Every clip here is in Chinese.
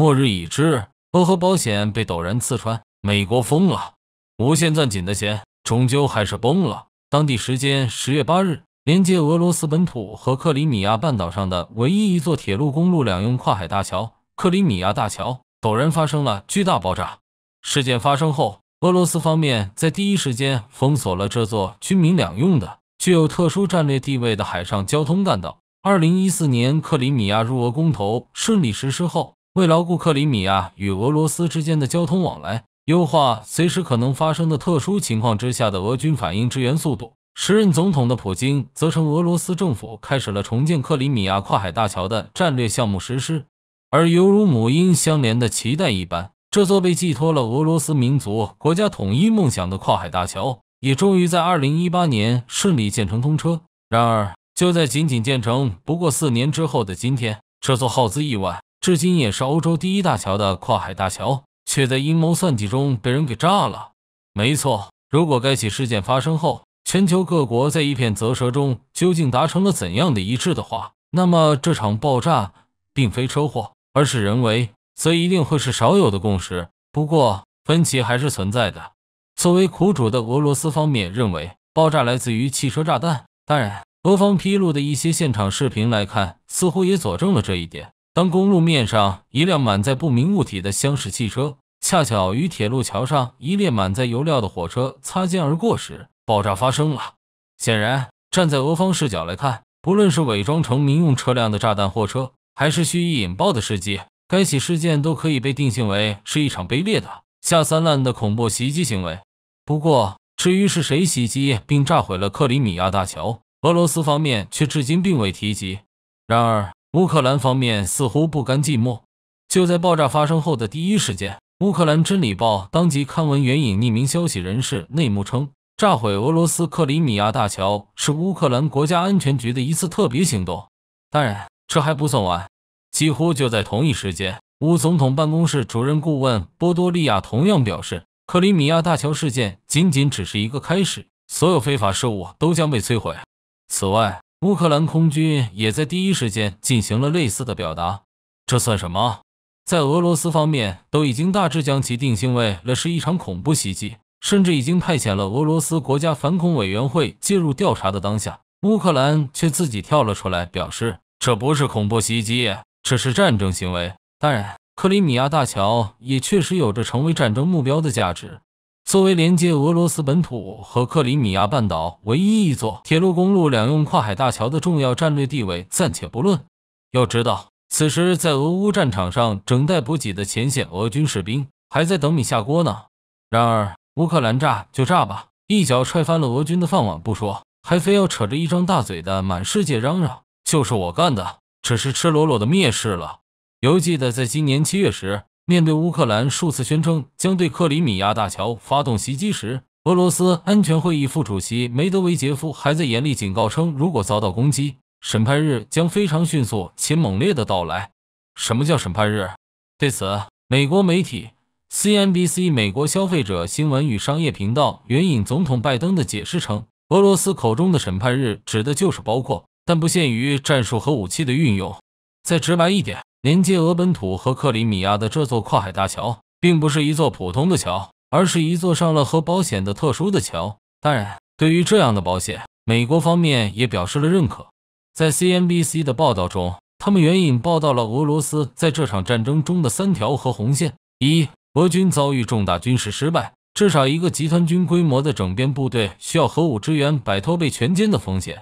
末日已至，俄核保险被陡然刺穿，美国疯了，无限攥紧的弦终究还是崩了。当地时间十月八日，连接俄罗斯本土和克里米亚半岛上的唯一一座铁路公路两用跨海大桥——克里米亚大桥，陡然发生了巨大爆炸。事件发生后，俄罗斯方面在第一时间封锁了这座军民两用的、具有特殊战略地位的海上交通干道。二零一四年克里米亚入俄公投顺利实施后，为牢固克里米亚与俄罗斯之间的交通往来，优化随时可能发生的特殊情况之下的俄军反应支援速度，时任总统的普京则称俄罗斯政府开始了重建克里米亚跨海大桥的战略项目实施。而犹如母婴相连的脐带一般，这座被寄托了俄罗斯民族国家统一梦想的跨海大桥，也终于在二零一八年顺利建成通车。然而，就在仅仅建成不过四年之后的今天，这座耗资亿万、至今也是欧洲第一大桥的跨海大桥，却在阴谋算计中被人给炸了。没错，如果该起事件发生后，全球各国在一片啧舌中究竟达成了怎样的一致的话，那么这场爆炸并非车祸，而是人为，则一定会是少有的共识。不过，分歧还是存在的。作为苦主的俄罗斯方面认为，爆炸来自于汽车炸弹。当然。俄方披露的一些现场视频来看，似乎也佐证了这一点。当公路面上一辆满载不明物体的厢式汽车恰巧与铁路桥上一列满载油料的火车擦肩而过时，爆炸发生了。显然，站在俄方视角来看，不论是伪装成民用车辆的炸弹货车，还是蓄意引爆的事迹，该起事件都可以被定性为是一场卑劣的下三滥的恐怖袭击行为。不过，至于是谁袭击并炸毁了克里米亚大桥？俄罗斯方面却至今并未提及。然而，乌克兰方面似乎不甘寂寞。就在爆炸发生后的第一时间，乌克兰《真理报》当即刊文援引匿名消息人士内幕称，炸毁俄罗斯克里米亚大桥是乌克兰国家安全局的一次特别行动。当然，这还不算完。几乎就在同一时间，乌总统办公室主任顾问波多利亚同样表示，克里米亚大桥事件仅仅只是一个开始，所有非法事务都将被摧毁。此外，乌克兰空军也在第一时间进行了类似的表达。这算什么？在俄罗斯方面都已经大致将其定性为了是一场恐怖袭击，甚至已经派遣了俄罗斯国家反恐委员会介入调查的当下，乌克兰却自己跳了出来，表示这不是恐怖袭击，这是战争行为。当然，克里米亚大桥也确实有着成为战争目标的价值。作为连接俄罗斯本土和克里米亚半岛唯一一座铁路公路两用跨海大桥的重要战略地位暂且不论，要知道，此时在俄乌战场上整待补给的前线俄军士兵还在等米下锅呢。然而，乌克兰炸就炸吧，一脚踹翻了俄军的饭碗不说，还非要扯着一张大嘴的满世界嚷嚷，就是我干的，只是赤裸裸的蔑视了。犹记得在今年七月时。面对乌克兰数次宣称将对克里米亚大桥发动袭击时，俄罗斯安全会议副主席梅德韦杰夫还在严厉警告称，如果遭到攻击，审判日将非常迅速且猛烈的到来。什么叫审判日？对此，美国媒体 CNBC 美国消费者新闻与商业频道援引总统拜登的解释称，俄罗斯口中的审判日指的就是包括但不限于战术核武器的运用。再直白一点。连接俄本土和克里米亚的这座跨海大桥，并不是一座普通的桥，而是一座上了核保险的特殊的桥。当然，对于这样的保险，美国方面也表示了认可。在 CNBC 的报道中，他们援引报道了俄罗斯在这场战争中的三条核红线：一、俄军遭遇重大军事失败，至少一个集团军规模的整编部队需要核武支援，摆脱被全歼的风险；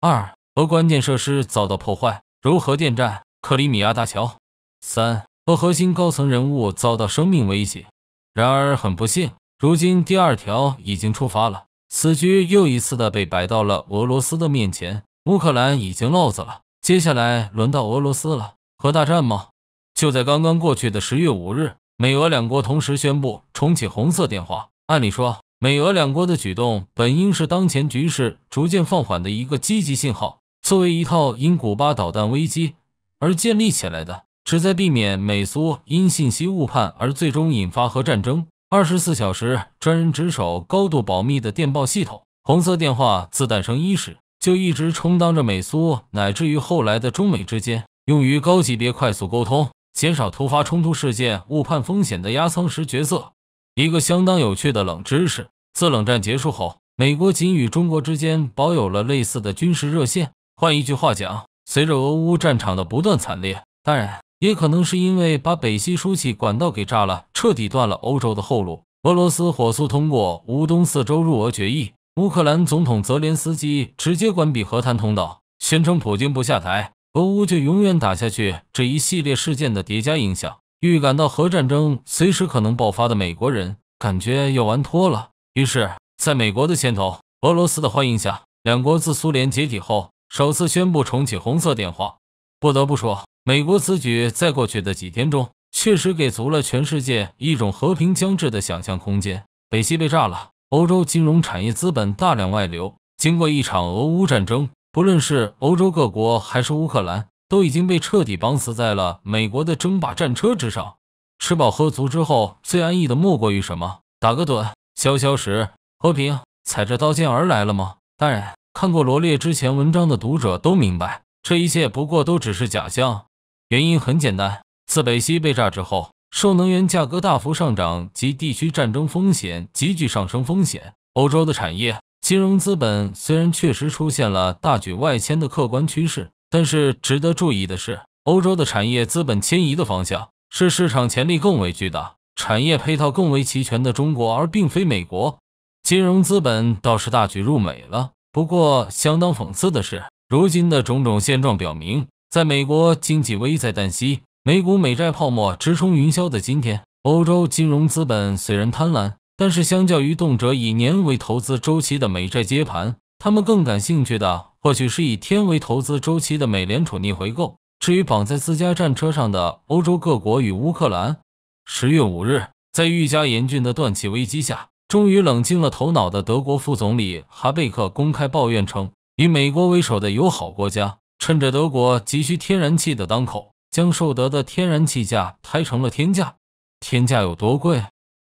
二、俄关键设施遭到破坏，如核电站。克里米亚大桥，三和核心高层人物遭到生命威胁。然而很不幸，如今第二条已经触发了，此局又一次的被摆到了俄罗斯的面前。乌克兰已经落子了，接下来轮到俄罗斯了。核大战吗？就在刚刚过去的十月五日，美俄两国同时宣布重启红色电话。按理说，美俄两国的举动本应是当前局势逐渐放缓的一个积极信号。作为一套因古巴导弹危机。而建立起来的，旨在避免美苏因信息误判而最终引发核战争。二十四小时专人值守、高度保密的电报系统“红色电话”自诞生伊始，就一直充当着美苏乃至于后来的中美之间用于高级别快速沟通、减少突发冲突事件、误判风险的压舱石角色。一个相当有趣的冷知识：自冷战结束后，美国仅与中国之间保有了类似的军事热线。换一句话讲，随着俄乌战场的不断惨烈，当然也可能是因为把北溪输气管道给炸了，彻底断了欧洲的后路。俄罗斯火速通过乌东四州入俄决议，乌克兰总统泽连斯基直接关闭和谈通道，宣称普京不下台，俄乌就永远打下去。这一系列事件的叠加影响，预感到核战争随时可能爆发的美国人感觉要玩脱了。于是，在美国的牵头、俄罗斯的欢迎下，两国自苏联解体后首次宣布重启红色电话。不得不说，美国此举在过去的几天中。确实给足了全世界一种和平将至的想象空间。北溪被炸了，欧洲金融产业资本大量外流。经过一场俄乌战争，不论是欧洲各国还是乌克兰，都已经被彻底绑死在了美国的争霸战车之上。吃饱喝足之后，最安逸的莫过于什么？打个盹，消消食。和平踩着刀尖而来了吗？当然，看过罗列之前文章的读者都明白，这一切不过都只是假象。原因很简单。自北溪被炸之后，受能源价格大幅上涨及地区战争风险急剧上升风险，欧洲的产业金融资本虽然确实出现了大举外迁的客观趋势，但是值得注意的是，欧洲的产业资本迁移的方向是市场潜力更为巨大、产业配套更为齐全的中国，而并非美国。金融资本倒是大举入美了。不过，相当讽刺的是，如今的种种现状表明，在美国经济危在旦夕。美股美债泡沫直冲云霄的今天，欧洲金融资本虽然贪婪，但是相较于动辄以年为投资周期的美债接盘，他们更感兴趣的或许是以天为投资周期的美联储逆回购。至于绑在自家战车上的欧洲各国与乌克兰，十月五日，在愈加严峻的断气危机下，终于冷静了头脑的德国副总理哈贝克公开抱怨称，以美国为首的友好国家趁着德国急需天然气的当口。将受德的天然气价抬成了天价，天价有多贵？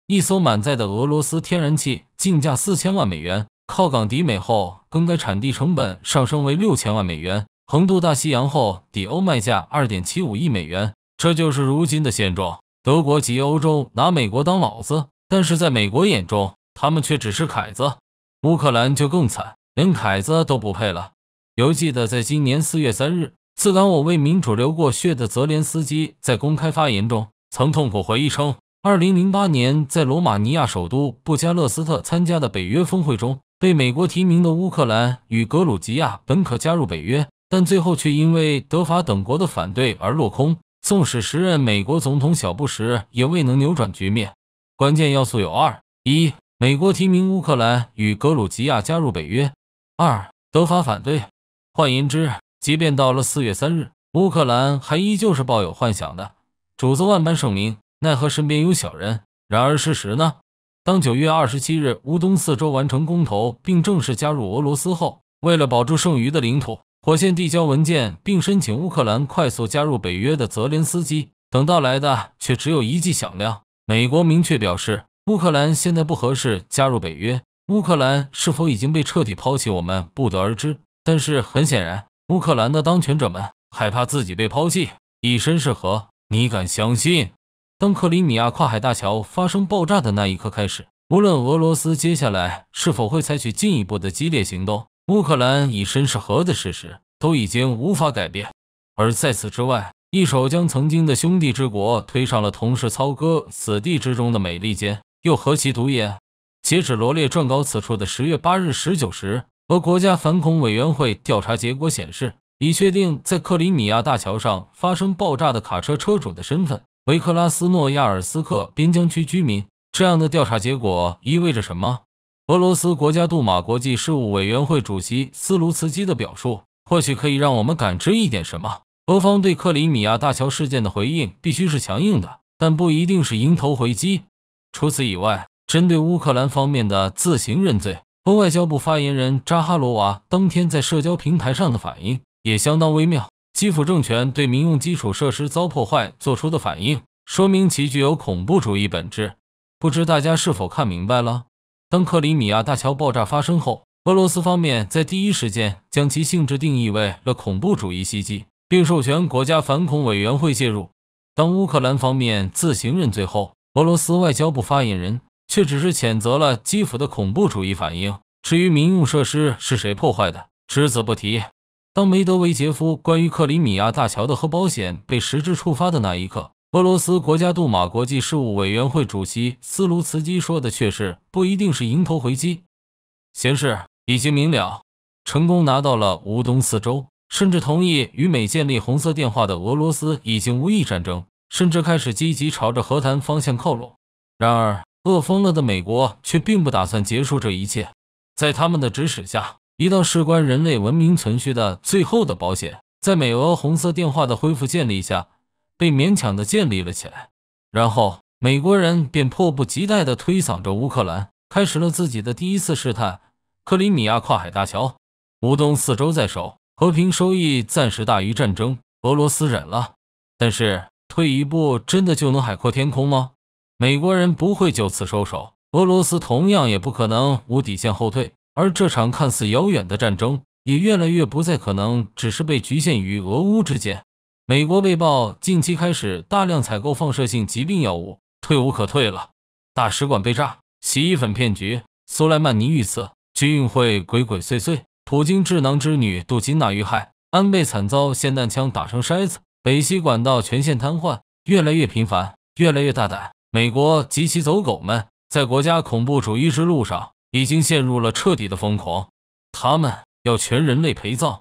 一艘满载的俄罗斯天然气进价四千万美元，靠港抵美后更改产地成本上升为六千万美元，横渡大西洋后抵欧卖价二点七五亿美元。这就是如今的现状。德国及欧洲拿美国当老子，但是在美国眼中，他们却只是凯子。乌克兰就更惨，连凯子都不配了。犹记得在今年四月三日。自敢我为民主流过血的泽连斯基在公开发言中曾痛苦回忆称，二零零八年在罗马尼亚首都布加勒斯特参加的北约峰会中，被美国提名的乌克兰与格鲁吉亚本可加入北约，但最后却因为德法等国的反对而落空。纵使时任美国总统小布什也未能扭转局面。关键要素有二：一、美国提名乌克兰与格鲁吉亚加入北约；二、德法反对。换言之，即便到了四月三日，乌克兰还依旧是抱有幻想的，主子万般圣明，奈何身边有小人。然而事实呢？当九月二十七日乌东四州完成公投并正式加入俄罗斯后，为了保住剩余的领土，火线递交文件并申请乌克兰快速加入北约的泽连斯基，等到来的却只有一记响亮：美国明确表示，乌克兰现在不合适加入北约。乌克兰是否已经被彻底抛弃，我们不得而知。但是很显然。乌克兰的当权者们害怕自己被抛弃，以身试合。你敢相信？当克里米亚跨海大桥发生爆炸的那一刻开始，无论俄罗斯接下来是否会采取进一步的激烈行动，乌克兰以身试合的事实都已经无法改变。而在此之外，一手将曾经的兄弟之国推上了同是操戈死地之中的美利坚，又何其独也？截止罗列撰稿此处的十月八日十九时。俄国家反恐委员会调查结果显示，已确定在克里米亚大桥上发生爆炸的卡车车主的身份为克拉斯诺亚尔斯克边疆区居民。这样的调查结果意味着什么？俄罗斯国家杜马国际事务委员会主席斯卢茨基的表述，或许可以让我们感知一点什么。俄方对克里米亚大桥事件的回应必须是强硬的，但不一定是迎头回击。除此以外，针对乌克兰方面的自行认罪。俄外交部发言人扎哈罗娃当天在社交平台上的反应也相当微妙。基辅政权对民用基础设施遭破坏做出的反应，说明其具有恐怖主义本质。不知大家是否看明白了？当克里米亚大桥爆炸发生后，俄罗斯方面在第一时间将其性质定义为了恐怖主义袭击，并授权国家反恐委员会介入。当乌克兰方面自行认罪后，俄罗斯外交部发言人却只是谴责了基辅的恐怖主义反应。至于民用设施是谁破坏的，只字不提。当梅德韦杰夫关于克里米亚大桥的核保险被实质触发的那一刻，俄罗斯国家杜马国际事务委员会主席斯卢茨基说的却是不一定是迎头回击。形势已经明了，成功拿到了乌东四州。甚至同意与美建立红色电话的俄罗斯已经无意战争，甚至开始积极朝着和谈方向靠拢。然而，饿疯了的美国却并不打算结束这一切。在他们的指使下，一道事关人类文明存续的最后的保险，在美俄红色电话的恢复建立下，被勉强的建立了起来。然后，美国人便迫不及待地推搡着乌克兰，开始了自己的第一次试探——克里米亚跨海大桥。乌东四周在手。和平收益暂时大于战争，俄罗斯忍了。但是退一步，真的就能海阔天空吗？美国人不会就此收手，俄罗斯同样也不可能无底线后退。而这场看似遥远的战争，也越来越不再可能只是被局限于俄乌之间。美国被曝近期开始大量采购放射性疾病药物，退无可退了。大使馆被炸，洗衣粉骗局，苏莱曼尼遇刺，军运会鬼鬼祟祟。普京智囊之女杜金娜遇害，安倍惨遭霰弹枪打成筛子，北溪管道全线瘫痪，越来越频繁，越来越大胆。美国及其走狗们在国家恐怖主义之路上已经陷入了彻底的疯狂，他们要全人类陪葬。